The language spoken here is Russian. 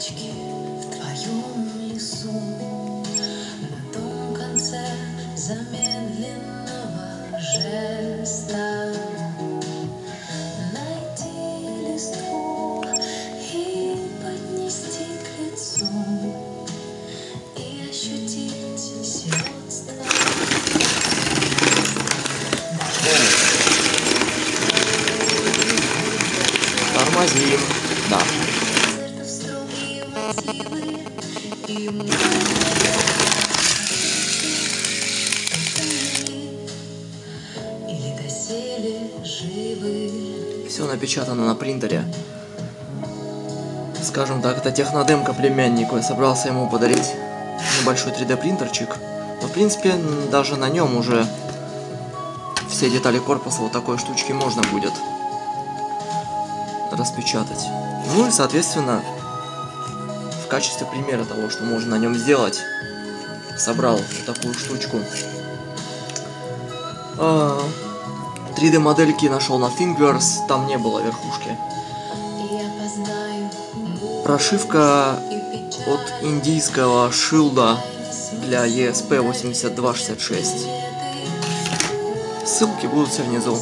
точки в твоем низу На том конце замедленного жеста Найти листву и поднести к лицу И ощутить сиротство Тормозим. Да. Все напечатано на принтере. Скажем так, это технодемка племяннику. Я собрался ему подарить небольшой 3D принтерчик. Но в принципе даже на нем уже все детали корпуса вот такой штучки можно будет распечатать. Ну и соответственно качестве примера того, что можно на нем сделать, собрал вот такую штучку. А, 3D модельки нашел на Fingers, там не было верхушки. Прошивка от индийского шилда для E ESP8266. Ссылки будут все внизу.